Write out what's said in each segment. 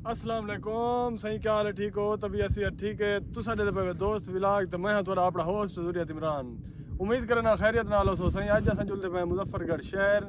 असलम वालेकुम। सही क्या हाल है? ठीक हो? तभी असी ठीक है? तू सा पे दोस्त विलाग तो मैं थोड़ा अपना होस्ट जुरियत इमरान। उम्मीद करना खैरियत नाल सो सही। अज असा जुलते पे मुजफ्फरगढ़ शहर।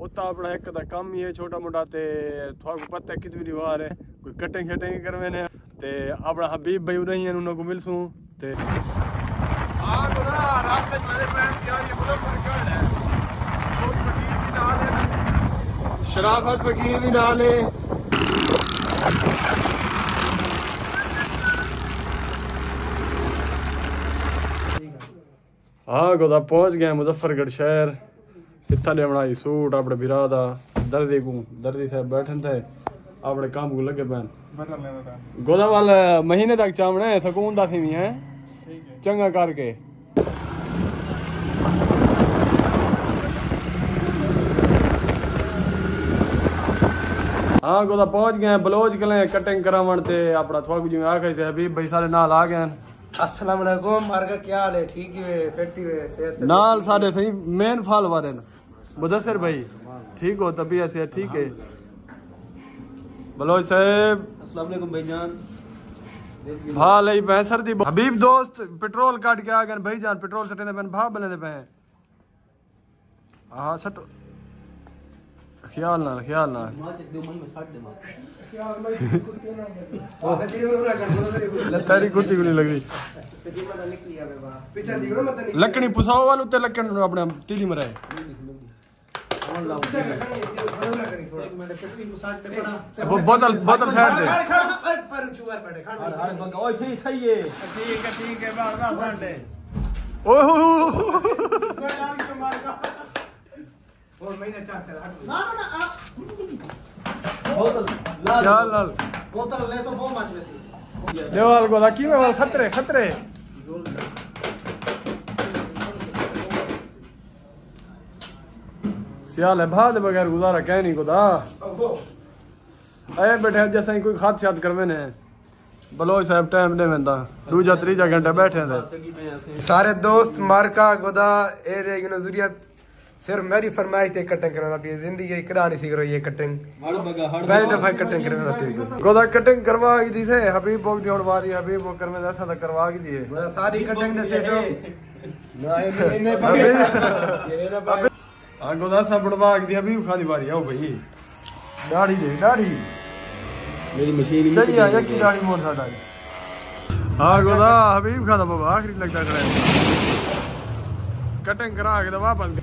उत अपना एक तो कम ही है छोटा मोटा तो थोड़ा को पता है कितनी वार है। कोई कटिंग शटिंग करवे ने। ते अपना हबीब भाई नहीं है उन्होंने को मिलसूँ। ते शराफत फकीर भी नाल है। हाँ गोदा पहुँच गए मुजफ्फरगढ़ शहर। इतना ले बनाई सूट अपने बिरा दा दर्दी को दर्दी थे बैठन थे अपने काम को लगे पैन। गोदा वाल महीने तक चामने सकून दा थी है? चंगा करके। हाँ गोदा पहुँच गए बलोच कले कटिंग करावन ते अपना थोड़ा कुछ आखिर से हबीब भाई सारे नाल आ गए अस्सलाम वालेकुम मारका क्या हाल है? ठीक ही है फैक्ट्री में सेहत तो नाल सारे सही मेन फाल वाले न। मुदसर भाई ठीक हो तबीयत से ठीक है? बलोच साहब। अस्सलाम वालेकुम भाईजान भाल ही पे सर दी हबीब दोस्त पेट्रोल काट के आ गए भाईजान पेट्रोल सटे दे पे भा बने दे पे। हाँ सट ਖਿਆਲ ਨਾਲ ਖਿਆਲ ਨਾਲ ਤਾਰੀ ਕੁੱਤੀ ਨਹੀਂ ਲੱਗਦੀ ਲੱਕਣੀ ਪੁਸਾਓ ਵਾਲ ਉੱਤੇ ਲੱਕਣ ਨੂੰ ਆਪਣੇ ਤੀੜੀ ਮਰਾਏ बोतल बोतल साइड दे ओए ठीक सही है ठीक है ठीक है बाहर बाहर ओहो और मैंने चाचा ना ना ना हम्म, हम्म, हम्म। बोतल लाल खतरे खतरे। सियाल है भाद बगैर गुजारा कह नहीं गोदा अरे बैठे जैसे कोई खाद शाद करवे ने बलोच साहब टाइम नहीं मिलता दूजा त्रीजा घंटा बैठे सारे दोस्त मारका गोदा एरे नजरियत सिर्फ़ मेरी फरमाइश ते कटिंग करवाना पी ज़िंदगी कढ़ानी सी करो ये कटिंग पहली दफ़ा कटिंग करवाना पी गोदा कटिंग करवा की दी से हबीब बोक दी हुन वारी हबीब बोक करवे दा असा करवा की दी है सारी कटिंग दे से सो ना इने पगे ये ना पगे हाँ गोदा सा बुड़वा की दी हबीब खानी वारी आओ भाई दाढ़ी दे दाढ़ी मेरी मशीन चलिए आ जा की दाढ़ी मोड़ सा डाल हाँ गोदा हबीब खाना बाबा आखिरी लगता है कटिंग करा के दवा बंद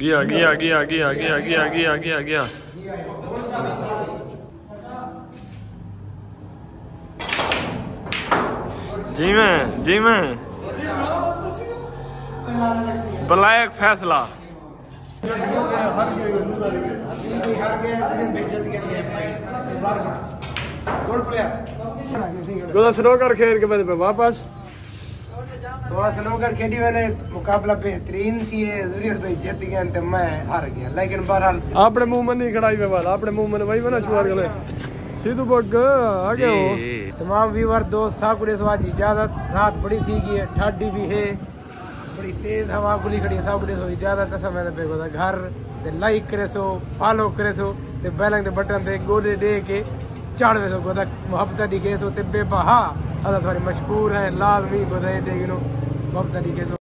गया गया गया गया गया गया गया गया गया। जी मैं जी मैं। ब्लैक फैसला। गोल प्लेयर गोदा स्नोकर खेल के बाद वापस। थोड़ा स्नोकर खेली मैंने मुकाबला बेहतरीन थी ज़रूरत भाई जीत गया तो मैं हार गया। लेकिन बहरहाल अपने मुँह में नहीं खड़ाई में वाला अपने मुँह में वही बना छुआर गले। सीधू बग आगे हो। तमाम व्यूवर दोस्त साकुड़े सो आज इजाज़त। रात बड़ी थी की है ठाडी भी है। बड़ी तेज हवा खुली खड़ी है साकुड़े सो इजाज़त असा मैं पे गोदा घर ते लाइक करे सो फॉलो करे सो ते बेल दे बटन ते गोले दे के चाड़वे सो गोदा मोहब्बत दिखे सो ते बेबहा। अदा थोड़ी मशहूर है लाजमी बधाई लो बहुत तरीके सो